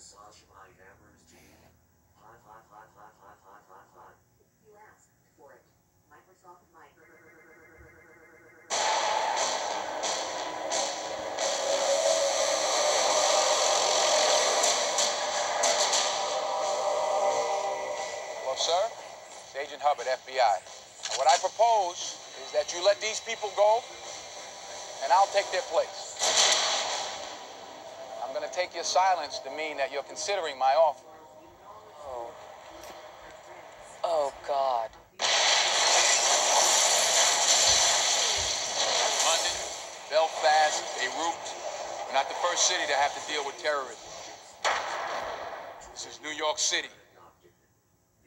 massage my hammers, Gene. Hot, hot, hot, hot, hot, hot, hot, hot. You asked for it. Microsoft Mic. Well, sir, it's Agent Hubbard, FBI. And what I propose is that you let these people go, and I'll take their place. I'm going to take your silence to mean that you're considering my offer. Oh. Oh, God. London, Belfast, Beirut. We're not the first city to have to deal with terrorism. This is New York City.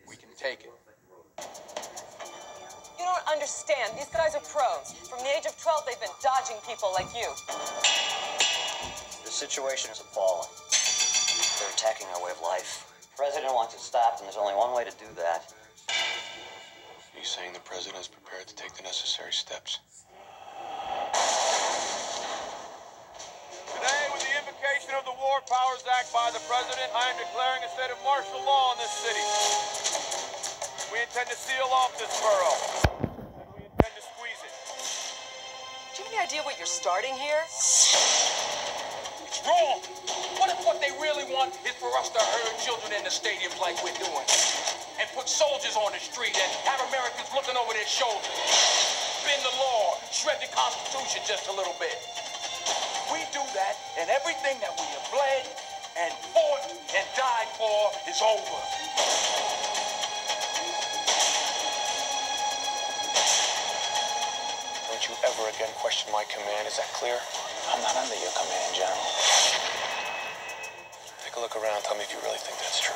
We can take it. You don't understand. These guys are pros. From the age of 12, they've been dodging people like you. The situation is appalling. They're attacking our way of life. The president wants it stopped, and there's only one way to do that. Are you saying the president is prepared to take the necessary steps? Today, with the invocation of the War Powers Act by the President, I am declaring a state of martial law in this city. We intend to seal off this borough. And we intend to squeeze it. Do you have any idea what you're starting here? Wrong. What if what they really want is for us to herd children in the stadiums like we're doing? And put soldiers on the street and have Americans looking over their shoulders? Bend the law, shred the Constitution just a little bit. We do that, and everything that we have bled and fought and died for is over. Don't you ever again question my command, is that clear? I'm not under your command, General. Take a look around, tell me if you really think that's true.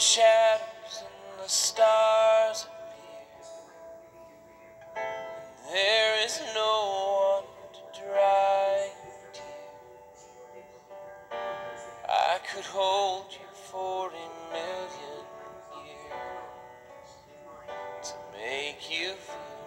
Shadows and the stars appear, and there is no one to dry your. I could hold you for a million years to make you feel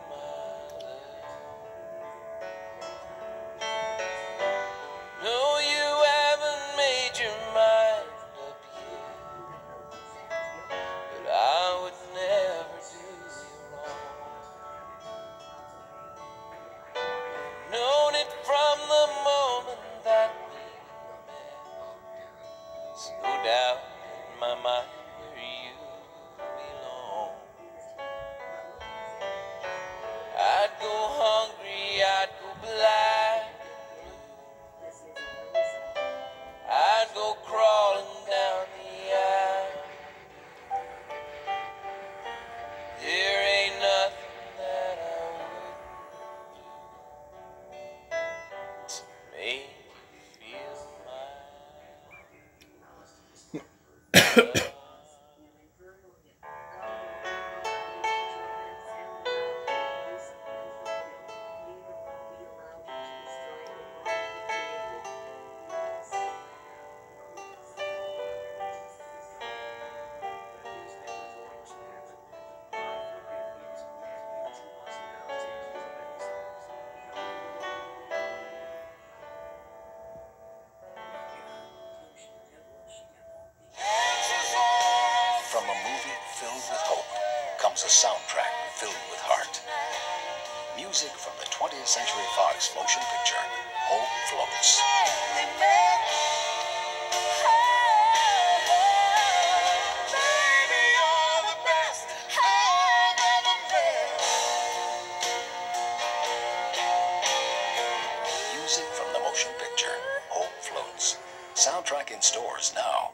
There's no soundtrack filled with heart. Music from the 20th Century Fox motion picture, Hope Floats. Music from the motion picture, Hope Floats. Soundtrack in stores now.